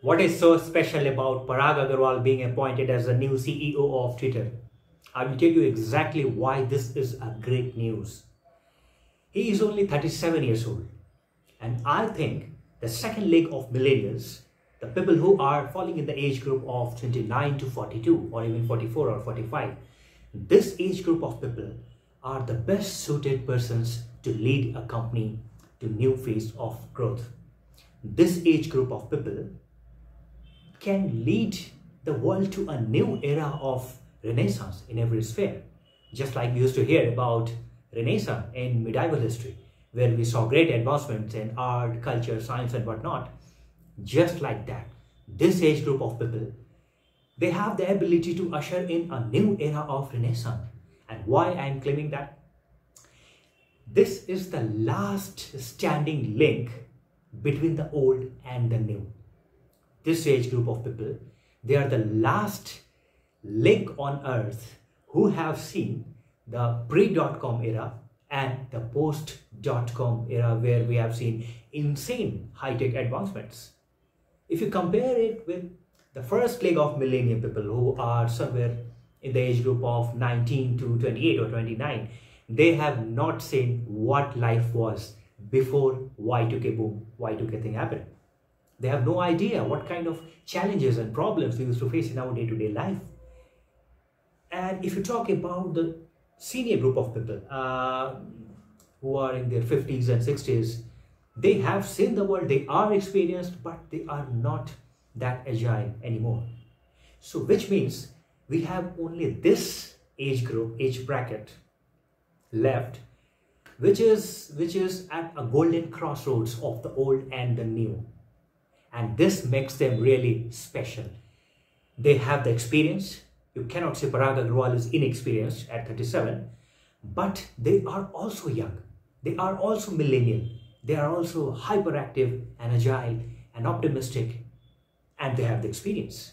What is so special about Parag Agrawal being appointed as the new CEO of Twitter? I will tell you exactly why this is a great news. He is only 37 years old. And I think the second leg of millennials, the people who are falling in the age group of 29 to 42 or even 44 or 45, this age group of people are the best suited persons to lead a company to new phase of growth. This age group of people can lead the world to a new era of renaissance in every sphere. Just like we used to hear about renaissance in medieval history, where we saw great advancements in art, culture, science and whatnot. Just like that, this age group of people, they have the ability to usher in a new era of renaissance. And why I'm claiming that? This is the last standing link between the old and the new this age group of people, they are the last link on earth who have seen the pre-dot-com era and the post-dot-com era where we have seen insane high-tech advancements. If you compare it with the first leg of millennium people who are somewhere in the age group of 19 to 28 or 29, they have not seen what life was before Y2K boom, Y2K thing happened. They have no idea what kind of challenges and problems we used to face in our day-to-day life. And if you talk about the senior group of people uh, who are in their 50s and 60s, they have seen the world, they are experienced, but they are not that agile anymore. So which means we have only this age group, age bracket left, which is, which is at a golden crossroads of the old and the new and this makes them really special. They have the experience. You cannot say Parag Agrawal is inexperienced at 37, but they are also young. They are also millennial. They are also hyperactive and agile and optimistic, and they have the experience.